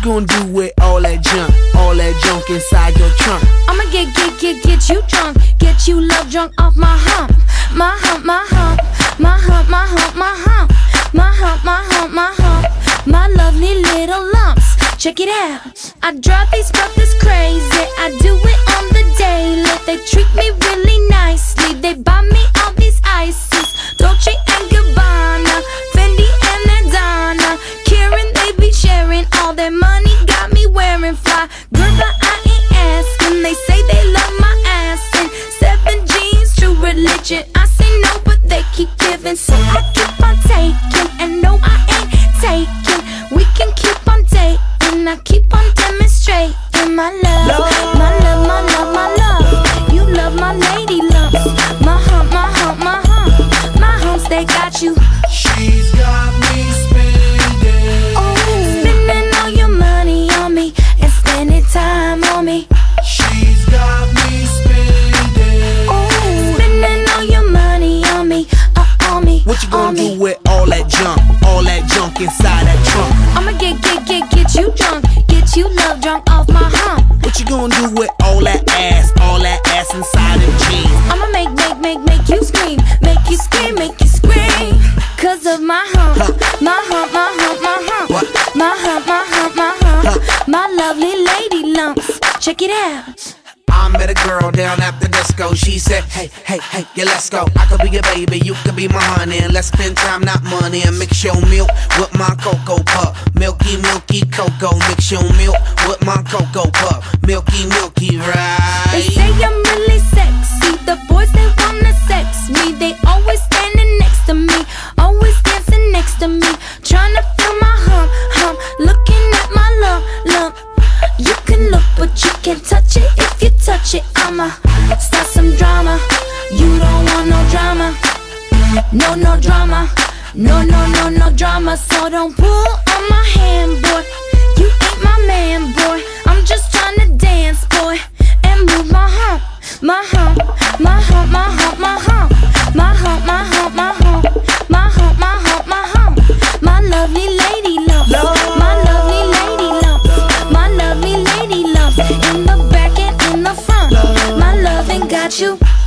You gonna do with all that junk? All that junk inside your trunk? I'ma get, get, get, get you drunk. Get you love drunk off my hump. My hump, my hump. My hump, my hump, my hump. My hump, my hump, my hump. My lovely little lumps. Check it out. I drive these brothers crazy. Sharing all that money. Got me wearing fly. Girl, but I ain't asking. They say they love my ass. And seven jeans, true religion. I say no, but they keep giving. So I keep on taking. And no, I ain't taking. We can keep on dating. I keep on demonstrating. My love, my love, you on gonna do with all that junk? All that junk inside that trunk? I'ma get, get, get, get you drunk. Get you love drunk off my hump. What you gonna do with all that ass? All that ass inside them jeans? I'ma make, make, make, make you scream. Make you scream, make you scream. Cause of my hump. My hump, my hump, my hump. What? My hump, my hump, my hump. My lovely lady lumps. Check it out. I met a girl down at the disco. She said, Hey, hey, hey, yeah, let's go. I could be your baby, you could be my honey. Let's spend time, not money. And mix your milk with my cocoa puff. Milky, milky cocoa. Mix your milk with my cocoa puff. Milky, milky, They right? say I'm really sexy. The boys they If you touch it, I'ma start some drama. You don't want no drama, no no drama, no no no no drama. So don't pull on my hand, boy. You ain't my man, boy. I'm just trying to dance, boy, and move my hump, my hump, my hump, my hump, my hump. you.